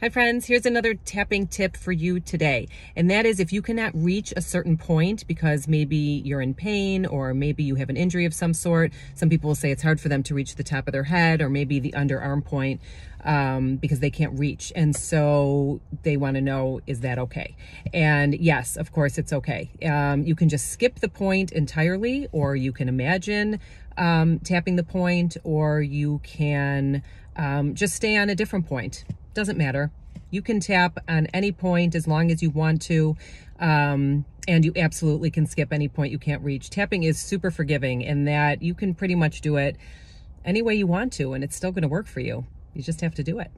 Hi friends, here's another tapping tip for you today. And that is if you cannot reach a certain point because maybe you're in pain or maybe you have an injury of some sort. Some people will say it's hard for them to reach the top of their head or maybe the underarm point um, because they can't reach. And so they want to know, is that okay? And yes, of course it's okay. Um, you can just skip the point entirely or you can imagine um, tapping the point or you can um, just stay on a different point doesn't matter. You can tap on any point as long as you want to. Um, and you absolutely can skip any point you can't reach. Tapping is super forgiving in that you can pretty much do it any way you want to, and it's still going to work for you. You just have to do it.